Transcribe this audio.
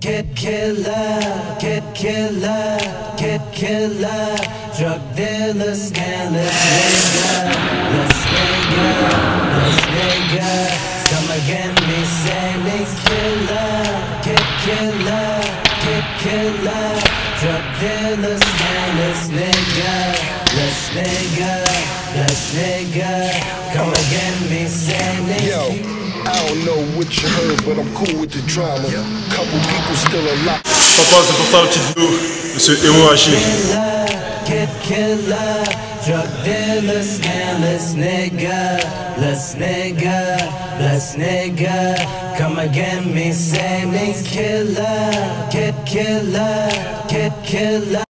Get killer, get killer, get killer. Drug dealer, nigga. Let's nigga, let's nigga. Come again, me say me killer, get killer, get killer. Drug dealer, nigga. Let's nigga, let's nigga. Come again, me say me Yo, I don't know what you heard, but I'm cool with the drama. Couple people still alive. C'est pour faire vidéo de ce haché. drug dealer, scandalous nigga, let's nigga, let's nigga, come again, me say me killer, get killer, get killer.